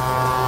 Bye.